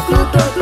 Pluto, Pluto.